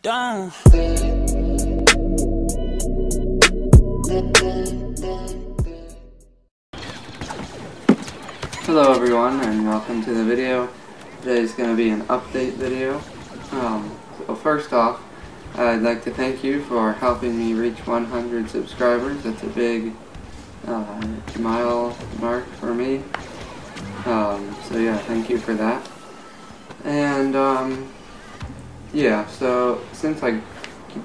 Done. Hello everyone and welcome to the video. Today is going to be an update video. Um, so first off, I'd like to thank you for helping me reach 100 subscribers. That's a big uh, mile mark for me. Um, so yeah, thank you for that. And um, yeah, so since I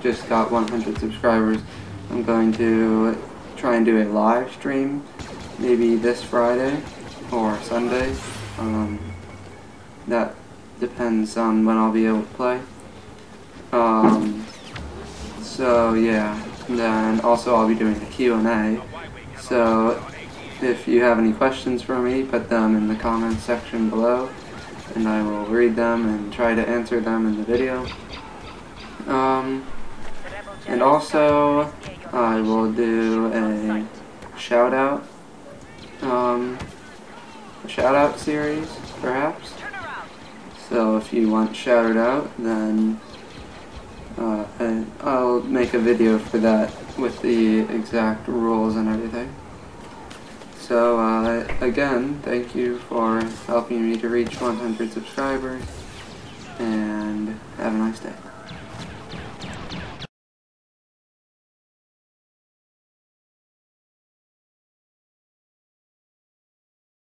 just got 100 subscribers, I'm going to try and do a live stream, maybe this Friday or Sunday. Um, that depends on when I'll be able to play. Um, so yeah, and then also I'll be doing a Q&A. So if you have any questions for me, put them in the comments section below and I will read them and try to answer them in the video. Um, and also, I will do a shout out, um, a shout out series, perhaps. So if you want shouted out, then uh, I'll make a video for that with the exact rules and everything. So, uh, again, thank you for helping me to reach 100 subscribers, and have a nice day.